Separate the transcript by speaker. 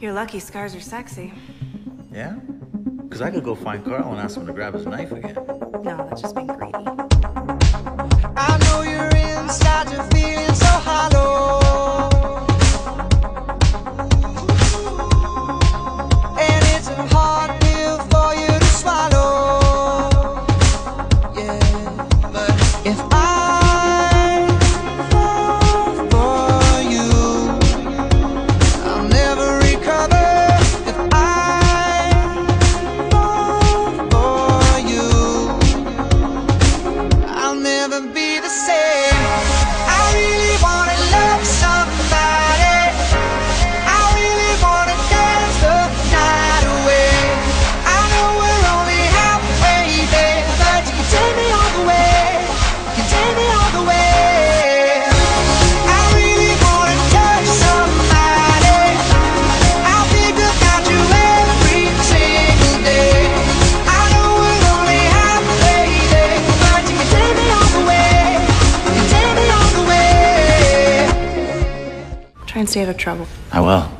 Speaker 1: You're lucky scars are sexy.
Speaker 2: Yeah? Because I could go find Carl and ask him to grab his knife again.
Speaker 1: Try and stay out of trouble.
Speaker 2: I will.